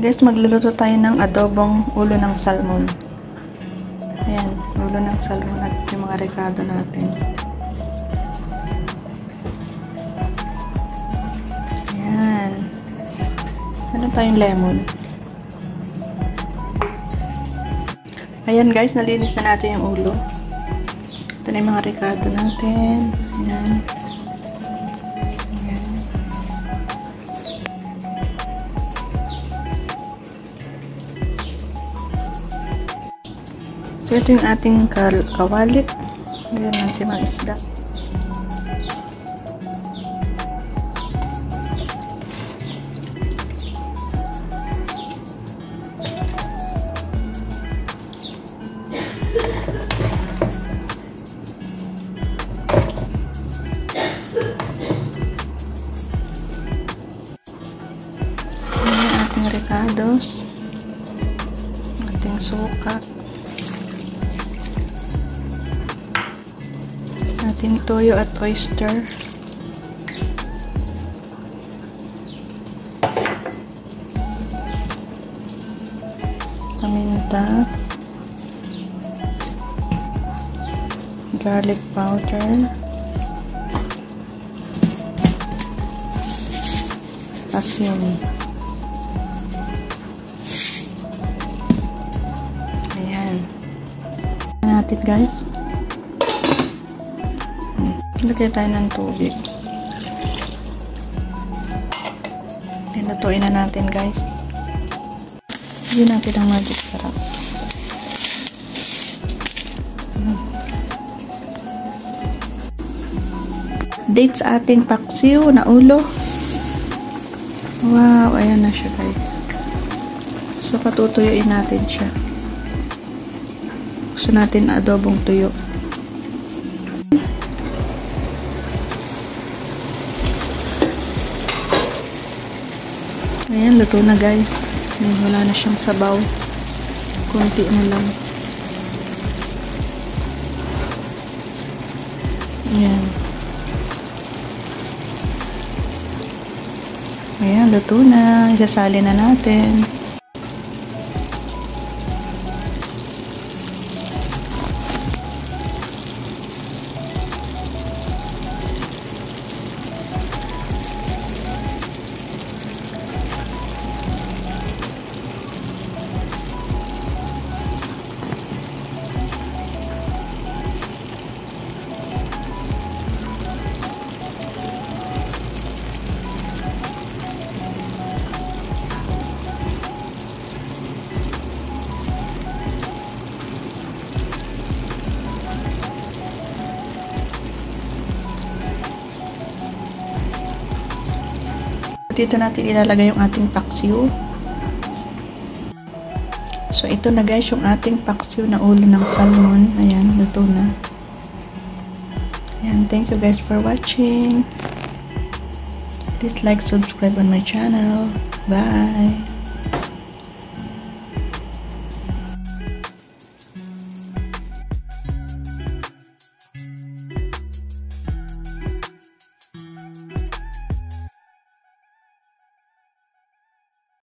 Guys, magluluto tayo ng adobong ulo ng salmon. Ayan, ulo ng salmon at yung mga rekado natin. Ayan. Ano tayong lemon? Ayan guys, nalinis na natin yung ulo. Ito na yung mga rekado natin. Ayan. So, ito yung ating kawalit. Ayan natin mga isda. Ayan ating recados. Ating suka. Ating toyo at oyster. Paminta. Garlic powder. Asin. Ayan. natin guys. Lagyan tayo ng tubig. Pinutuin na natin guys. Lagyan natin ang magic sarap. Date sa ating paksiw na ulo. Wow, ayan na siya guys. So, patutuyuin natin siya. Gusto natin adobong tuyo. Ayan, luto na guys. Ayan, wala na siyang sabaw. Kunti na lang. Ayan. Ayan, luto na. Isasali na natin. Dito natin ilalagay yung ating paksiw. So, ito na guys yung ating paksiw na ulo ng salmon. Ayan, luto na. Ayan, thank you guys for watching. Please like, subscribe on my channel. Bye!